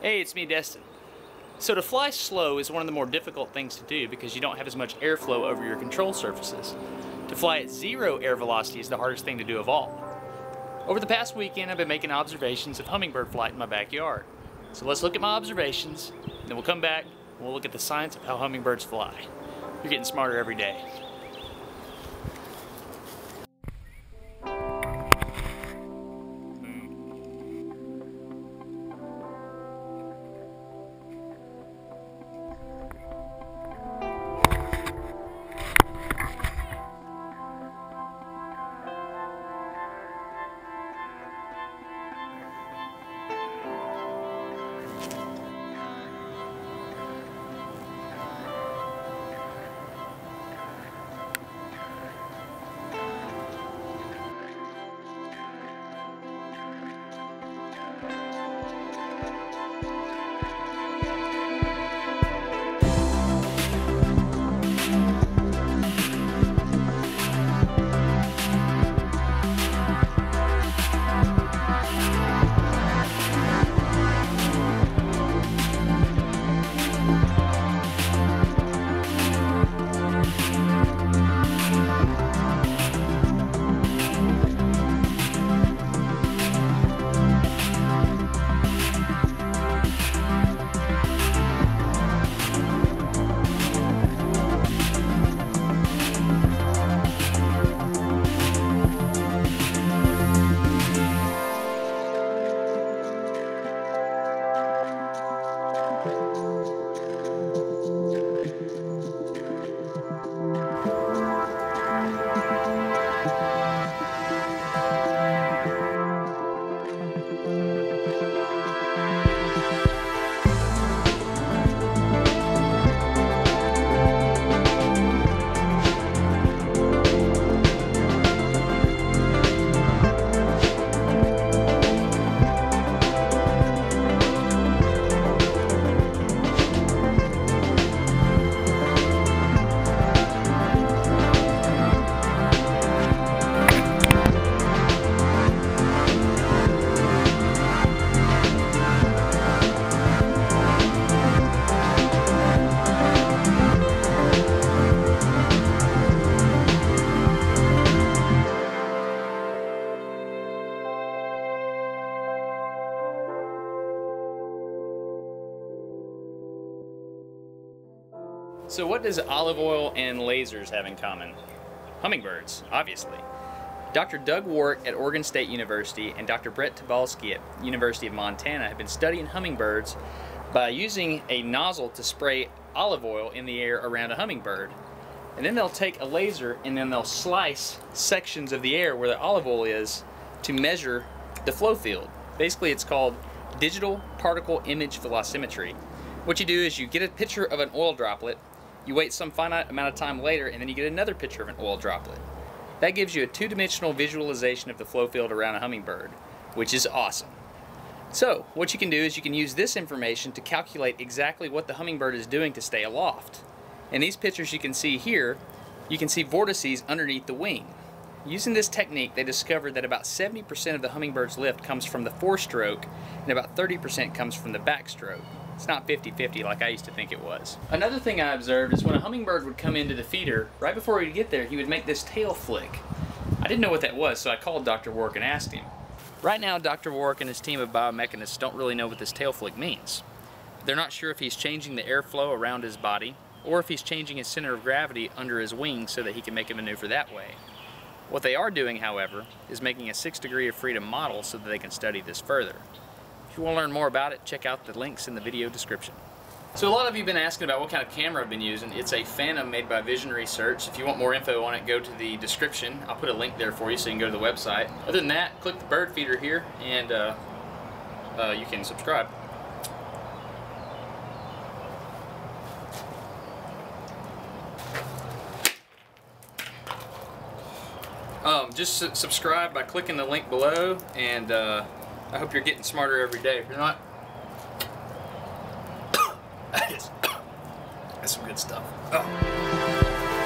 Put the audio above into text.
Hey, it's me, Destin. So to fly slow is one of the more difficult things to do because you don't have as much airflow over your control surfaces. To fly at zero air velocity is the hardest thing to do of all. Over the past weekend, I've been making observations of hummingbird flight in my backyard. So let's look at my observations, then we'll come back and we'll look at the science of how hummingbirds fly. You're getting smarter every day. So what does olive oil and lasers have in common? Hummingbirds, obviously. Dr. Doug Warrick at Oregon State University and Dr. Bret Tobalske at University of Montana have been studying hummingbirds by using a nozzle to spray olive oil in the air around a hummingbird. And then they'll take a laser and then they'll slice sections of the air where the olive oil is to measure the flow field. Basically it's called digital particle image velocimetry. What you do is you get a picture of an oil droplet you wait some finite amount of time later and then you get another picture of an oil droplet. That gives you a two-dimensional visualization of the flow field around a hummingbird, which is awesome. So, what you can do is you can use this information to calculate exactly what the hummingbird is doing to stay aloft. In these pictures you can see here, you can see vortices underneath the wing. Using this technique, they discovered that about 70% of the hummingbird's lift comes from the forestroke and about 30% comes from the backstroke. It's not 50-50 like I used to think it was. Another thing I observed is when a hummingbird would come into the feeder, right before he'd get there, he would make this tail flick. I didn't know what that was, so I called Dr. Warrick and asked him. Right now, Dr. Warrick and his team of biomechanists don't really know what this tail flick means. They're not sure if he's changing the airflow around his body, or if he's changing his center of gravity under his wings so that he can make a maneuver that way. What they are doing, however, is making a 6 degree of freedom model so that they can study this further. If you want to learn more about it, check out the links in the video description. So a lot of you have been asking about what kind of camera I've been using. It's a Phantom made by Vision Research. If you want more info on it, go to the description. I'll put a link there for you so you can go to the website. Other than that, click the bird feeder here and uh, uh, you can subscribe. Um, just subscribe by clicking the link below and uh, I hope you're getting smarter every day. If you're not, that is, that's some good stuff. Oh.